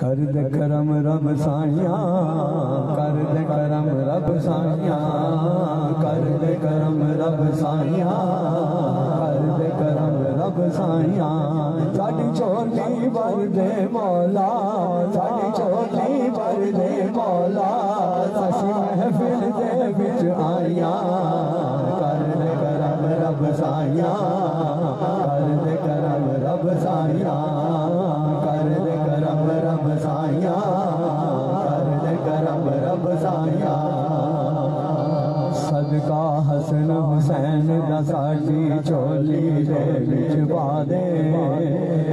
कर दे करम रब साइया कर दे करम दे करम रब साइया कर दे करम रब साइया साडी चोली भर दे मौला चोली भर दे मौला असी महफिल दे करम साइया हसन, हुसैन दा साडी चोली दे विच पा दे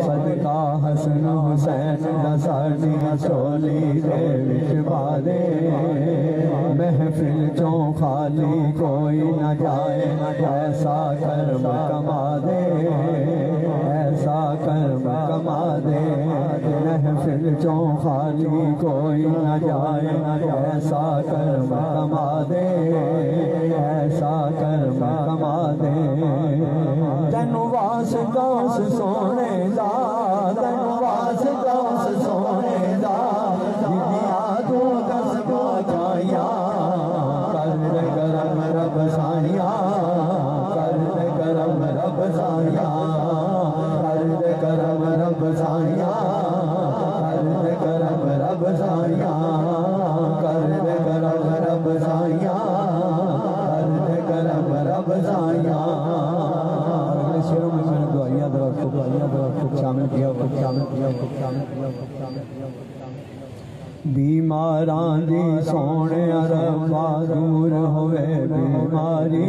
सदका हसन, हुसैन दा चोली दे विच पा दे महफिल चों खाली कोई न जाए, ऐसा कर्म कमा दे ऐसा कर्म कमा दे महफिल चों खाली कोई न जाए, ऐसा कर्म कमा दे तेनु वास दास सोने दा तेनु वास दास सोने दा विद्या तू दस बाजाया कर दे करम रब साइया कर दे करम रब साइया कर दे करम रब साइया कर दे करम रब साइया कर दे करम रब साइया कर दे करम रब साइया को को शामिल किया को शामिल किया को शामिल किया को शामिल किया बीमारां दी सोने अरबा दूर होवे बीमारी।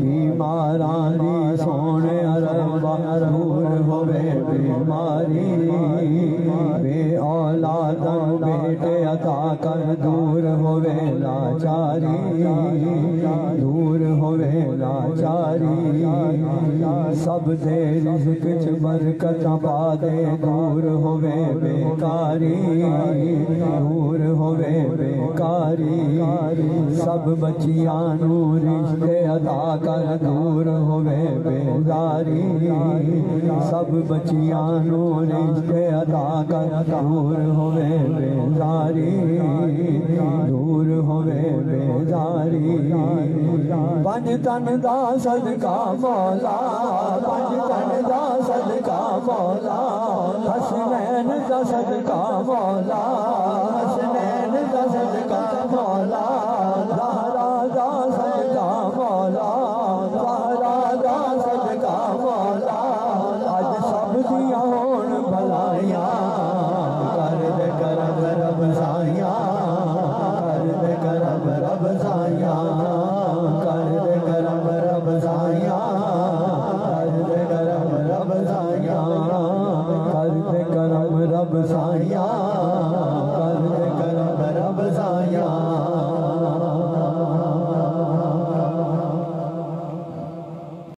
बीमारां दी सोने औलादन बेटे अता कर, दूर होवे लाचारी। दूर होवे लाचारी। सब दे रिज़्क बरकत पा दे दूर होवे बेकारी। दूर होवे बेकारी। सब बच्चियाँ नू रिश्ते अदा कर, दूर होवे बेजारी सब बच्चियाँ नू रिश्ते अदा कर, दूर होवे बेजारी दूर होवे बेजारी पंज तन दा सदका मौला पंज तन दा सदका मौला हसनैन दा सदका मौला रब साइयाँ कर दे करम रब साइयाँ कर दे करम रब साइयाँ कर दे करम रब साइयाँ